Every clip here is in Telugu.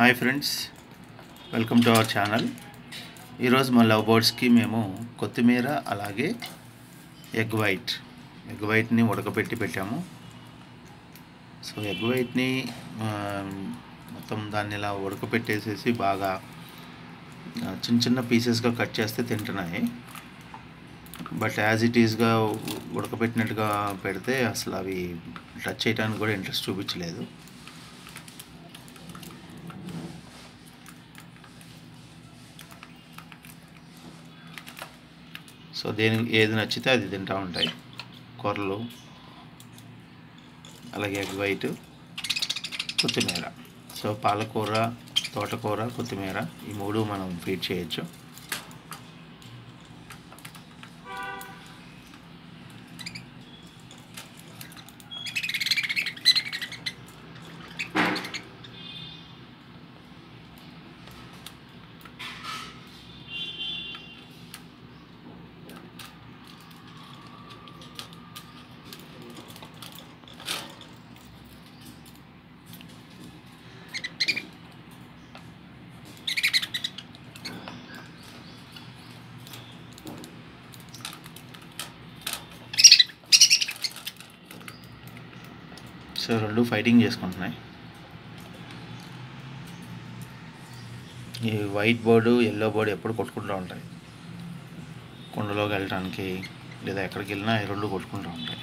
Hi friends welcome to our channel. ఈరోజు మా లవ్ బర్డ్స్కి మేము కొత్తిమీర అలాగే ఎగ్ వైట్. ఎగ్ వైట్ని ఉడకబెట్టి పెట్టాము. సో ఎగ్ వైట్ని మొత్తం దాన్ని ఇలా ఉడకపెట్టేసేసి బాగా చిన్న చిన్న పీసెస్గా కట్ చేస్తే తింటున్నాయి. బట్ యాజ్ ఇట్ ఈస్గా ఉడకబెట్టినట్టుగా పెడితే అసలు అవి టచ్ చేయడానికి కూడా ఇంట్రెస్ట్ చూపించలేదు. సో దేని ఏది నచ్చితే అది తింటూ ఉంటాయి. కూరలు అలాగే ఎగ్ వైట్ కొత్తిమీర. సో పాలకూర తోటకూర కొత్తిమీర ఈ మూడు మనం ఫీడ్ చేయొచ్చు. సో రెండు ఫైటింగ్ చేసుకుంటున్నాయి. ఈ వైట్ బోర్డు ఎల్లో బోర్డు ఎప్పుడు కొట్టుకుంటూ ఉంటాయి. కొండలోకి వెళ్ళడానికి లేదా ఎక్కడికి వెళ్ళినా ఈ రెండు కొట్టుకుంటూ ఉంటాయి.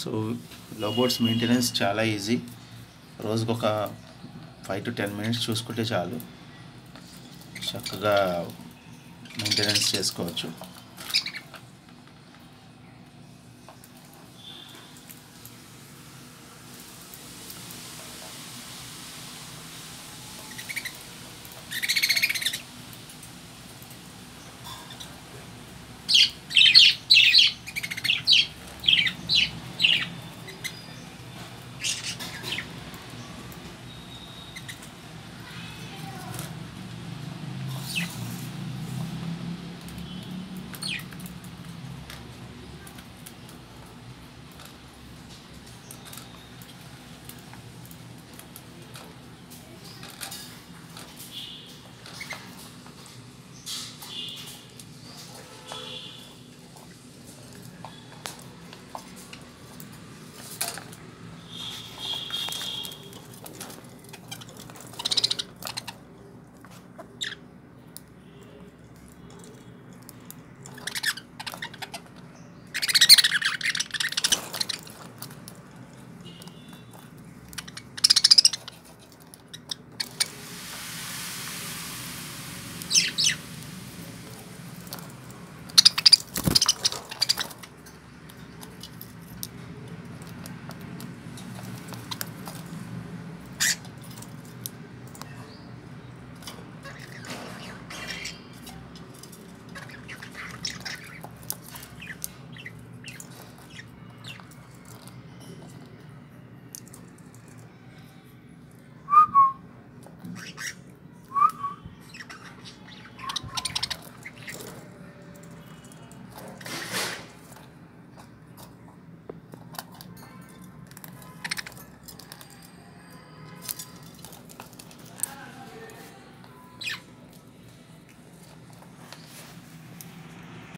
సో లవ్ బోర్డ్స్ మెయింటెనెన్స్ చాలా ఈజీ రోజుకు ఒక ఫైవ్ టు టెన్ మినిట్స్ చూసుకుంటే చాలు. చక్కగా మెయింటెనెన్స్ చేసుకోవచ్చు.